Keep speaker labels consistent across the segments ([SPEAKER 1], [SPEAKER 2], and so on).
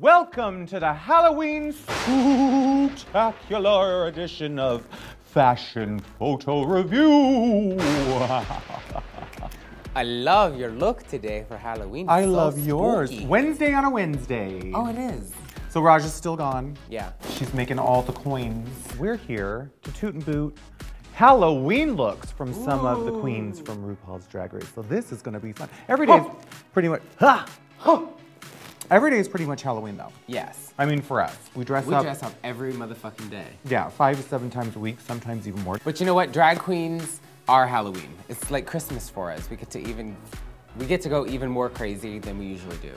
[SPEAKER 1] Welcome to the Halloween spectacular edition of Fashion Photo RuView.
[SPEAKER 2] I love your look today for Halloween.
[SPEAKER 1] I
[SPEAKER 2] So
[SPEAKER 1] love yours.
[SPEAKER 2] spooky.
[SPEAKER 1] Wednesday on a Wednesday.
[SPEAKER 2] Oh, it is.
[SPEAKER 1] So Raj is still gone.
[SPEAKER 2] Yeah.
[SPEAKER 1] She's making all the coins. We're here to toot and boot Halloween looks from some of the queens from RuPaul's Drag Race. So this is gonna be fun. Every day is oh. pretty much, ha, ha. Every day is pretty much Halloween though.
[SPEAKER 2] Yes.
[SPEAKER 1] I mean, for us, we dress
[SPEAKER 2] We
[SPEAKER 1] up.
[SPEAKER 2] dress up every motherfucking day.
[SPEAKER 1] Yeah, five to seven times a week, sometimes even more.
[SPEAKER 2] But you know what? Drag queens are Halloween. It's like Christmas for us. We get to even, we get to go even more crazy than we usually do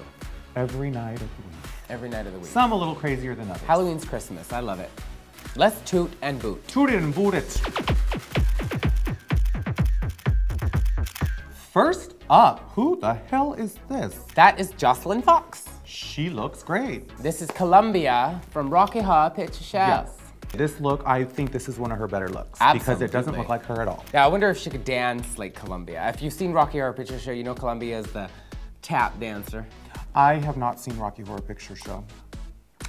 [SPEAKER 1] Every night of the week.
[SPEAKER 2] every night of the week.
[SPEAKER 1] Some a little crazier than others.
[SPEAKER 2] Halloween's Christmas. I love it. Let's toot and boot.
[SPEAKER 1] Toot it and boot it. First up, who the hell is this?
[SPEAKER 2] That is Joslyn Fox.
[SPEAKER 1] She looks great.
[SPEAKER 2] This is Columbia from Rocky Horror Picture Show.
[SPEAKER 1] Yes. This look, I think this is one of her better looks because it doesn't look like her at all.
[SPEAKER 2] Yeah, I wonder if she could dance like Columbia. If you've seen Rocky Horror Picture Show, you know Columbia is the tap dancer.
[SPEAKER 1] I have not seen Rocky Horror Picture Show.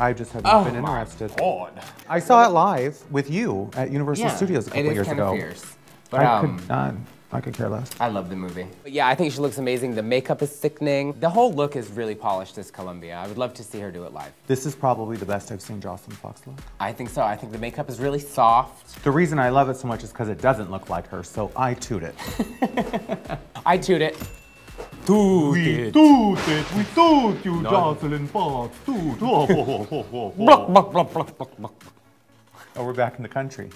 [SPEAKER 1] I just have
[SPEAKER 2] Oh
[SPEAKER 1] not been
[SPEAKER 2] my
[SPEAKER 1] interested.
[SPEAKER 2] God.
[SPEAKER 1] I saw it live with you at Universal Studios a
[SPEAKER 2] it
[SPEAKER 1] couple
[SPEAKER 2] is
[SPEAKER 1] years
[SPEAKER 2] kind
[SPEAKER 1] ago.
[SPEAKER 2] of fierce. But
[SPEAKER 1] I
[SPEAKER 2] um,
[SPEAKER 1] could not. I could care less.
[SPEAKER 2] I love the movie. But yeah, I think she looks amazing. The makeup is sickening. The whole look is really polished as Columbia. I would love to see her do it live.
[SPEAKER 1] This is probably the best I've seen Joslyn Fox look.
[SPEAKER 2] I think so. I think the makeup is really soft.
[SPEAKER 1] The reason I love it so much is because it doesn't look like her, so I toot it.
[SPEAKER 2] I toot it. Toot it.
[SPEAKER 1] toot it, we toot you,
[SPEAKER 2] No.
[SPEAKER 1] Joslyn Fox, toot. Oh, oh, oh. Oh, we're back in the country.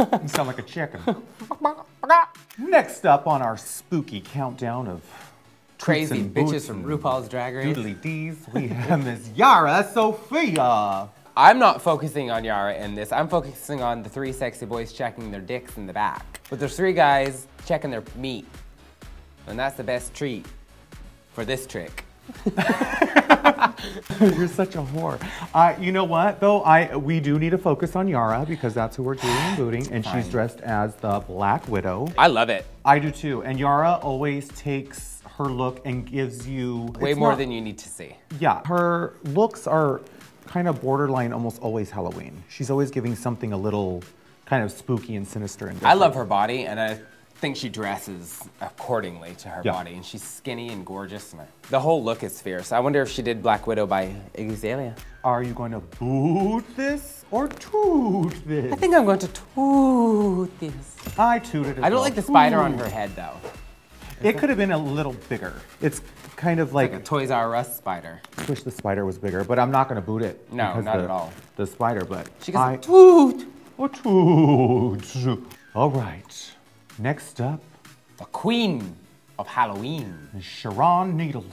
[SPEAKER 1] You sound like a chicken. Next up on our spooky countdown of
[SPEAKER 2] Crazy
[SPEAKER 1] and
[SPEAKER 2] bitches from RuPaul's Drag Race.
[SPEAKER 1] Doodly D's, we have Miss Yara Sofia.
[SPEAKER 2] I'm not focusing on Yara in this. I'm focusing on the three sexy boys checking their dicks in the back. But there's three guys checking their meat. And that's the best treat for this trick.
[SPEAKER 1] You're such a whore. Uh, you know what, though? I we do need to focus on Yara because that's who we're doing and booting, and she's dressed as the Black Widow.
[SPEAKER 2] I love it.
[SPEAKER 1] I do too. And Yara always takes her look and gives you
[SPEAKER 2] Way more
[SPEAKER 1] not-
[SPEAKER 2] than you need to see.
[SPEAKER 1] Yeah, her looks are kind of borderline, almost always Halloween. She's always giving something a little kind of spooky and sinister. And
[SPEAKER 2] I love her body, and I think she dresses accordingly to her
[SPEAKER 1] Yeah.
[SPEAKER 2] body. And she's skinny and gorgeous. And the whole look is fierce. I wonder if she did Black Widow by Azalea.
[SPEAKER 1] Are you going to boot this or toot this?
[SPEAKER 2] I think I'm going to toot this.
[SPEAKER 1] I tooted it.
[SPEAKER 2] I don't like the spider on her head, though.
[SPEAKER 1] It could have been a little bigger. It's kind of like,
[SPEAKER 2] Like a Toys R Us spider.
[SPEAKER 1] I wish the spider was bigger, but I'm not going to boot it.
[SPEAKER 2] No, not
[SPEAKER 1] the-
[SPEAKER 2] at all.
[SPEAKER 1] The spider, but
[SPEAKER 2] She gets
[SPEAKER 1] I
[SPEAKER 2] toot.
[SPEAKER 1] Oh, toot. All right. Next up,
[SPEAKER 2] The queen of Halloween.
[SPEAKER 1] Sharon Needles.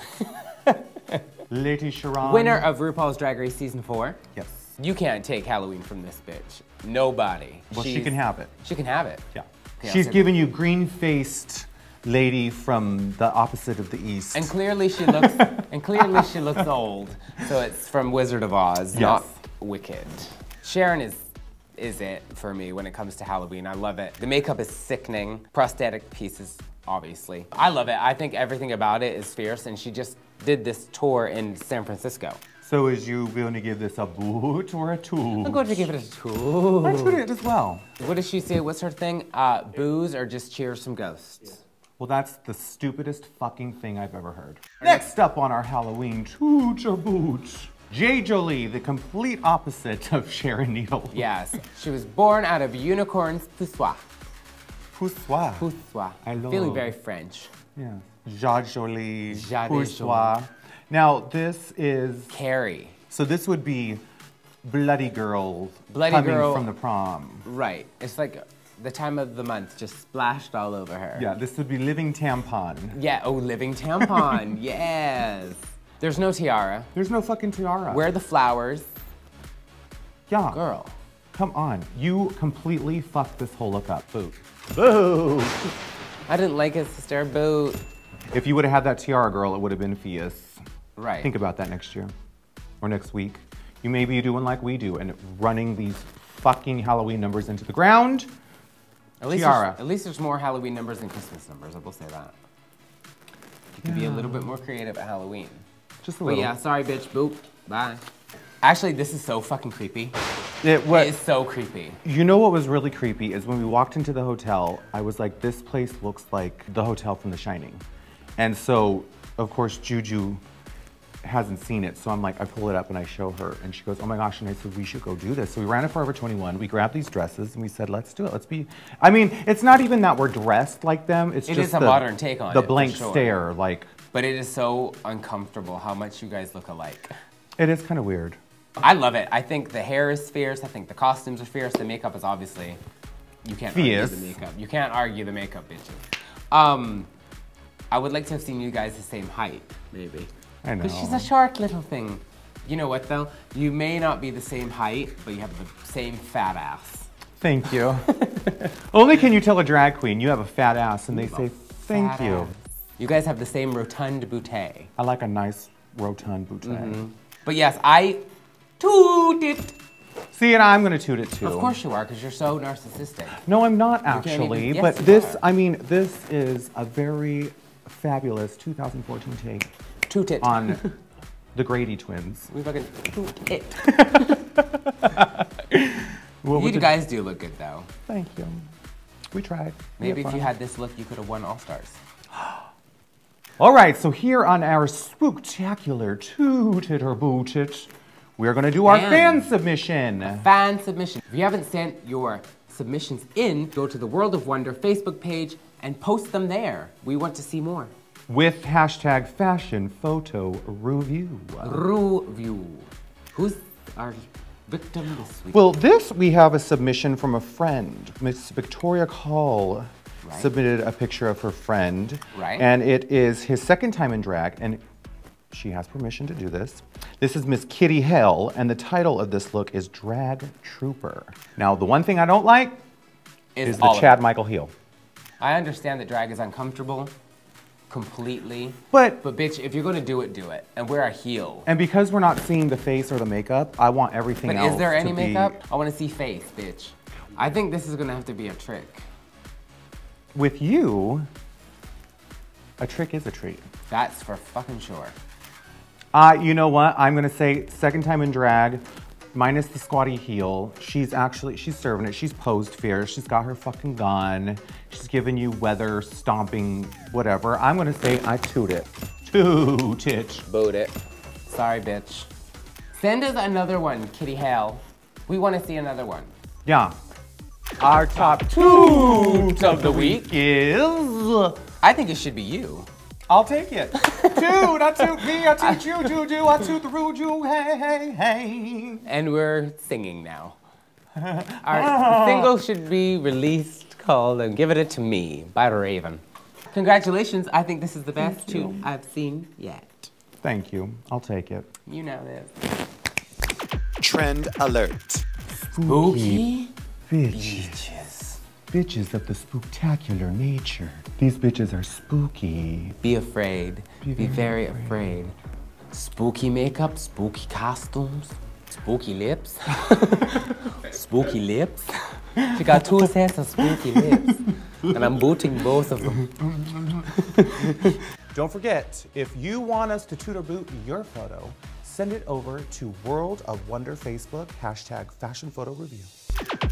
[SPEAKER 1] Lady Sharon.
[SPEAKER 2] Winner of RuPaul's Drag Race Season 4.
[SPEAKER 1] Yes.
[SPEAKER 2] You can't take Halloween from this bitch. Nobody.
[SPEAKER 1] Well, she can have it.
[SPEAKER 2] She can have it.
[SPEAKER 1] Yeah.
[SPEAKER 2] Okay,
[SPEAKER 1] She's giving you green-faced lady from the opposite of the east.
[SPEAKER 2] And clearly she looks and clearly she looks old. So it's from Wizard of Oz, not Wicked. Sharon is is it for me when it comes to Halloween. I love it. The makeup is sickening. Prosthetic pieces, obviously. I love it. I think everything about it is fierce and she just did this tour in San Francisco.
[SPEAKER 1] so is you going to give this a boot or a toot?
[SPEAKER 2] I'm going to give it a two.
[SPEAKER 1] I toot it as well.
[SPEAKER 2] What does she say? What's her thing? Uh, booze or just cheers from ghosts?
[SPEAKER 1] Well, that's the stupidest fucking thing I've ever heard. Next up on our Halloween toot or boot, Jade Jolie, the complete opposite of Sharon Needle.
[SPEAKER 2] Yes. She was born out of unicorn's poussoir.
[SPEAKER 1] Poussoir.
[SPEAKER 2] Poussoir.
[SPEAKER 1] I love-
[SPEAKER 2] Feeling very French.
[SPEAKER 1] Yeah. Jade Jolie.
[SPEAKER 2] Jade
[SPEAKER 1] Poussoir. Now, this is,
[SPEAKER 2] Carrie.
[SPEAKER 1] so this would be Bloody Girl
[SPEAKER 2] Bloody
[SPEAKER 1] coming
[SPEAKER 2] Girl.
[SPEAKER 1] from the prom.
[SPEAKER 2] Right. It's like the time of the month just splashed all over her.
[SPEAKER 1] Yeah, this would be Living Tampon.
[SPEAKER 2] Yeah. Oh, living tampon. yes. There's no tiara.
[SPEAKER 1] There's no fucking tiara.
[SPEAKER 2] Wear the flowers.
[SPEAKER 1] Yeah.
[SPEAKER 2] Girl.
[SPEAKER 1] Come on. You completely fucked this whole look up. Boo. Boo.
[SPEAKER 2] I didn't like his sister boot.
[SPEAKER 1] If you would have had that tiara girl, it would have been Fias.
[SPEAKER 2] Right.
[SPEAKER 1] Think about that next year or next week. You may be doing like we do and running these fucking Halloween numbers into the ground.
[SPEAKER 2] At least,
[SPEAKER 1] tiara.
[SPEAKER 2] At least there's more Halloween numbers than Christmas numbers. I will say that. You can be a little bit more creative at Halloween.
[SPEAKER 1] Just a
[SPEAKER 2] But
[SPEAKER 1] little.
[SPEAKER 2] yeah, sorry, bitch. Boop. Bye. Actually, this is so fucking creepy.
[SPEAKER 1] It was.
[SPEAKER 2] It is so creepy.
[SPEAKER 1] You know what was really creepy is when we walked into the hotel, I was like, this place looks like the hotel from The Shining. And so, of course, Juju hasn't seen it. So I'm like, I pull it up and I show her and she goes, oh my gosh. And I said, we should go do this. So we ran to Forever 21. We grabbed these dresses and we said, let's do it. Let's be, I mean, it's not even that we're dressed like them. It's
[SPEAKER 2] It
[SPEAKER 1] just
[SPEAKER 2] is a
[SPEAKER 1] the,
[SPEAKER 2] modern take on
[SPEAKER 1] the
[SPEAKER 2] it,
[SPEAKER 1] blank
[SPEAKER 2] sure.
[SPEAKER 1] stare. Like,
[SPEAKER 2] But it is so uncomfortable how much you guys look alike.
[SPEAKER 1] it is kind of weird.
[SPEAKER 2] I love it. I think the hair is fierce. I think the costumes are fierce. The makeup is obviously, you can't
[SPEAKER 1] Fierce.
[SPEAKER 2] argue the makeup. You can't argue the makeup, bitches. Um, I would like to have seen you guys the same height, maybe.
[SPEAKER 1] I know.
[SPEAKER 2] Because she's a short little thing. You know what though? You may not be the same height, but you have the same fat ass.
[SPEAKER 1] Thank you. Only can you tell a drag queen you have a fat ass and they say, thank you.
[SPEAKER 2] ass. You guys have the same rotund bootay.
[SPEAKER 1] I like a nice rotund bootay.
[SPEAKER 2] Mm-hmm. But yes, I toot it.
[SPEAKER 1] See, and I'm gonna toot it too.
[SPEAKER 2] Of course you are, because you're so narcissistic.
[SPEAKER 1] No, I'm not
[SPEAKER 2] can't even-
[SPEAKER 1] actually.
[SPEAKER 2] yes,
[SPEAKER 1] but this,
[SPEAKER 2] are.
[SPEAKER 1] I mean, this is a very fabulous 2014 take
[SPEAKER 2] Toot it.
[SPEAKER 1] on the Grady twins.
[SPEAKER 2] We fucking toot it.
[SPEAKER 1] What
[SPEAKER 2] you guys do look good though.
[SPEAKER 1] Thank you. We tried. We
[SPEAKER 2] Maybe if
[SPEAKER 1] fun.
[SPEAKER 2] you had this look, you could have won All Stars.
[SPEAKER 1] All right, so here on our spooktacular Toot It or Boot It, we're gonna do our
[SPEAKER 2] Fan.
[SPEAKER 1] fan submission.
[SPEAKER 2] Fan submission. If you haven't sent your submissions in, go to the World of Wonder Facebook page and post them there. We want to see more.
[SPEAKER 1] With hashtag fashion photo RuView.
[SPEAKER 2] Review. Who's our victim this week?
[SPEAKER 1] Well, this we have a submission from a friend. Miss Victoria Call
[SPEAKER 2] Right.
[SPEAKER 1] submitted a picture of her friend.
[SPEAKER 2] Right.
[SPEAKER 1] And it is his second time in drag, and she has permission to do this. This is Miss Kitty Hell, and the title of this look is Drag Trooper. Now, the one thing I don't like is the Chad. Michael heel.
[SPEAKER 2] I understand that drag is uncomfortable, completely.
[SPEAKER 1] But-
[SPEAKER 2] but bitch, if you're gonna do it, do it, and wear a heel.
[SPEAKER 1] And because we're not seeing the face or the makeup, I want everything
[SPEAKER 2] But
[SPEAKER 1] else
[SPEAKER 2] is there any
[SPEAKER 1] be-
[SPEAKER 2] makeup? I want to see face, bitch. I think this is gonna have to be a trick.
[SPEAKER 1] With you, a trick is a treat.
[SPEAKER 2] That's for fucking sure.
[SPEAKER 1] Uh, you know what? I'm gonna say second time in drag, minus the squatty heel. She's actually she's serving it. She's posed fierce. She's got her fucking gun. She's giving you weather stomping whatever. I'm gonna say I toot it. Toot it.
[SPEAKER 2] Boot it. Sorry, bitch. Send us another one, Kitty Hell. We want to see another one.
[SPEAKER 1] Yeah. Our top toot
[SPEAKER 2] of the week.
[SPEAKER 1] is.
[SPEAKER 2] I think it should be you.
[SPEAKER 1] I'll take it. toot, I toot me, I toot you, do do, I toot the rude you, hey, hey, hey.
[SPEAKER 2] And we're singing now. Our ah. single should be released called And Give It It To Me by Raven. Congratulations. I think this is the best toot I've seen yet.
[SPEAKER 1] Thank you. I'll take it.
[SPEAKER 2] You know this.
[SPEAKER 3] Trend alert.
[SPEAKER 2] Spooky
[SPEAKER 1] Bitches.
[SPEAKER 2] beaches.
[SPEAKER 1] Bitches of the spectacular nature. These bitches are spooky.
[SPEAKER 2] Be afraid.
[SPEAKER 1] Be
[SPEAKER 2] Be,
[SPEAKER 1] very
[SPEAKER 2] very afraid. Spooky makeup, spooky costumes, spooky lips. spooky lips. She got two sets of spooky lips. And I'm booting both of them.
[SPEAKER 1] Don't forget, if you want us to tutor boot your photo, send it over to World of Wonder Facebook, hashtag fashion photo RuView.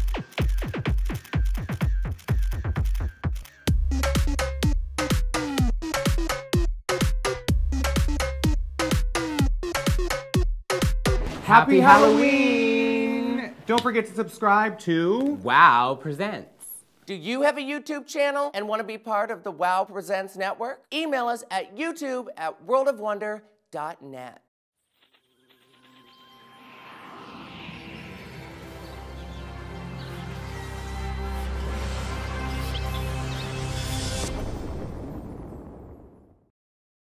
[SPEAKER 1] Happy Halloween! Don't forget to subscribe to
[SPEAKER 2] Wow presents.
[SPEAKER 4] Do you have a YouTube channel and want to be part of the WOW Presents network? Email us at youtube at worldofwonder.net.